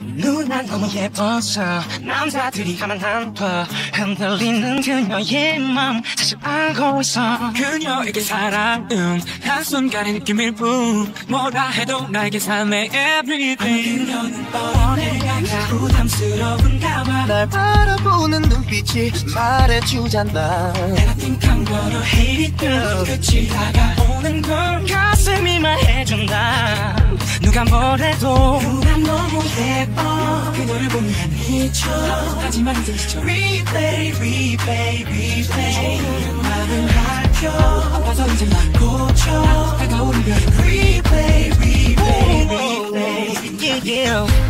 누나 너무 예뻐서 남자들이 가만 안둬. 흔들리는 그녀의 맘 사실 알고 있어 그녀에게 사랑은 한순간의 느낌일 뿐. 뭐라 해도 나에게 삶의 everything. 그녀는 뻔해. 부담스러운가 봐날 바라보 는 눈빛이 말해주잖아 내가 think I'm gonna hate it girl 끝이 다가오는 걸 가슴이 말해준다. 누가 뭐래도 누가 너무 예뻐. 그녀를 보면 난 미쳐. 하지만 이제 지쳐. Replay replay replay 마음을 밝혀. 아파서 이제 난 고쳐. 다가오는 별. Replay replay replay yeah yeah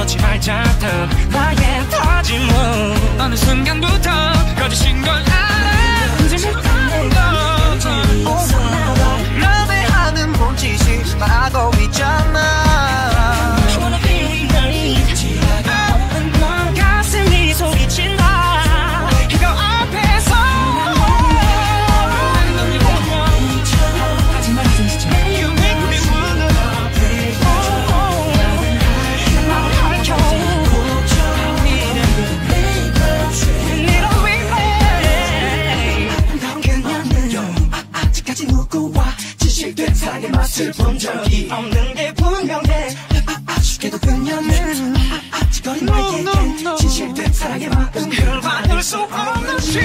놓지 말자. 더 나의 다짐은 맛을 본 적이 없는 게 분명해. 아, 아, 죽게도 그녀는 아직거린 나에겐 진실된 사랑의 마음 그걸 받을 수 없는 시.